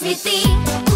transmitir.